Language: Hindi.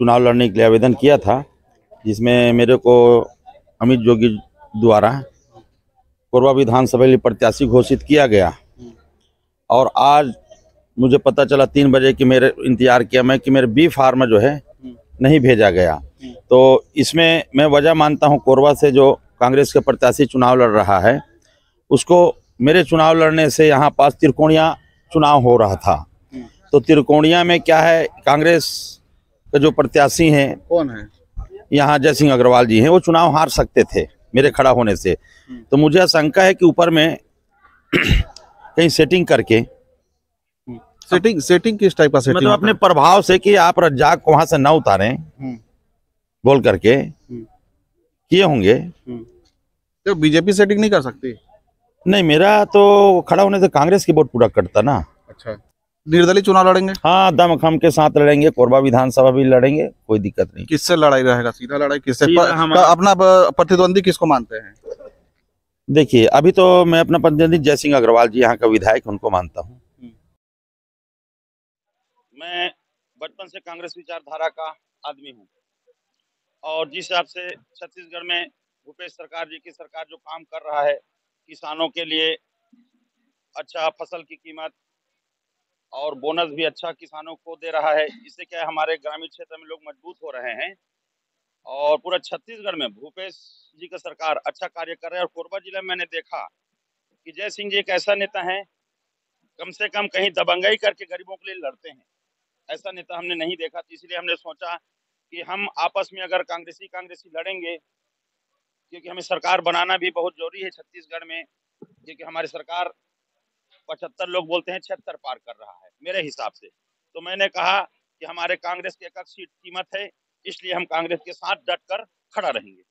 चुनाव लड़ने के लिए आवेदन किया था, जिसमें मेरे को अमित जोगी द्वारा कोरबा विधानसभा के लिए प्रत्याशी घोषित किया गया। और आज मुझे पता चला तीन बजे कि मेरे इंतज़ार किया मैं कि मेरे बी फार्म जो है, नहीं भेजा गया। तो इसमें मैं वजह मानता हूँ, कोरबा से जो कांग्रेस के प्रत्याशी चुनाव लड़ रहा है, उसको मेरे चुनाव लड़ने से यहाँ पास त्रिकोणिया चुनाव हो रहा था। तो त्रिकोणिया में क्या है, कांग्रेस के जो प्रत्याशी हैं कौन है? यहाँ जय सिंह अग्रवाल जी हैं वो चुनाव हार सकते थे मेरे खड़ा होने से। तो मुझे आशंका है कि ऊपर में कहीं सेटिंग करके सेटिंग सेटिंग किस टाइप का सेटिंग मतलब अपने प्रभाव से कि आप रज्जाक को वहाँ से न उतारें हम्म। बोल करके किए होंगे। तो बीजेपी सेटिंग नहीं कर सकती? नहीं मेरा तो खड़ा होने से कांग्रेस की वोट पूरा करता ना। अच्छा। निर्दलीय चुनाव लड़ेंगे? हाँ दमखम के साथ लड़ेंगे कोरबा विधानसभा भी लड़ेंगे कोई दिक्कत नहीं। किससे लड़ाई रहेगा? सीधा लड़ाई किससे? अपना प्रतिद्वंदी किसको मानते हैं? देखिए अभी तो मैं अपना प्रतिनिधि जय सिंह अग्रवाल जी यहाँ का विधायक उनको मानता हूँ। मैं बचपन से कांग्रेस विचारधारा का आदमी हूँ। और जिस हिसाब से छत्तीसगढ़ में भूपेश सरकार जी की सरकार जो काम कर रहा है किसानों के लिए अच्छा फ़सल की कीमत और बोनस भी अच्छा किसानों को दे रहा है। इससे क्या है, हमारे ग्रामीण क्षेत्र में लोग मज़बूत हो रहे हैं और पूरा छत्तीसगढ़ में भूपेश जी का सरकार अच्छा कार्य कर रहा है। और कोरबा जिला में मैंने देखा कि जय सिंह जी एक ऐसा नेता है, कम से कम कहीं दबंगई करके गरीबों के लिए लड़ते हैं। ऐसा नेता हमने नहीं देखा तो इसलिए हमने सोचा कि हम आपस में अगर कांग्रेसी कांग्रेसी लड़ेंगे, क्योंकि हमें सरकार बनाना भी बहुत ज़रूरी है छत्तीसगढ़ में, क्योंकि हमारी सरकार पचहत्तर लोग बोलते हैं छिहत्तर पार कर रहा है, मेरे हिसाब से। तो मैंने कहा कि हमारे कांग्रेस की एक सीट कीमत है, इसलिए हम कांग्रेस के साथ डट कर खड़ा रहेंगे।